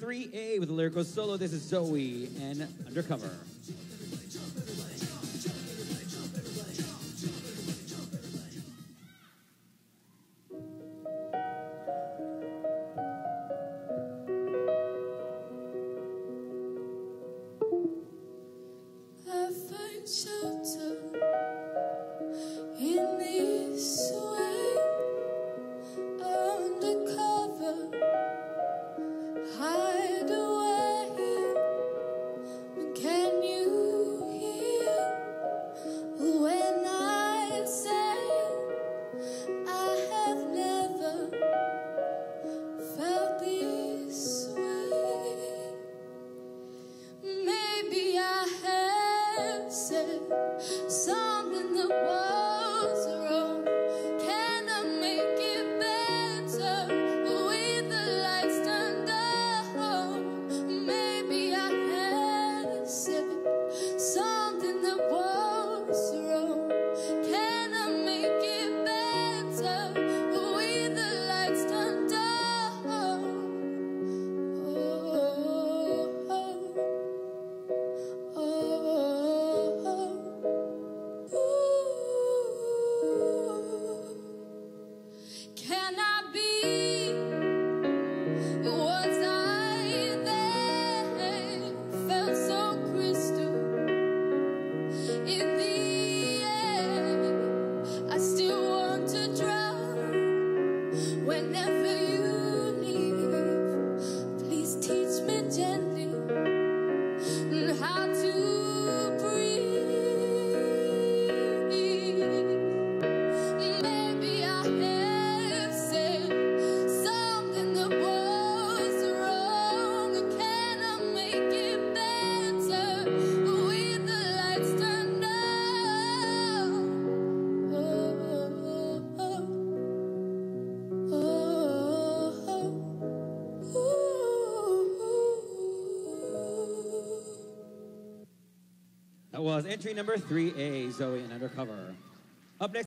3A with the lyrical solo. This is Zoe and Undercover. I find Whenever That was entry number 3A, Zoe and Undercover. Up next.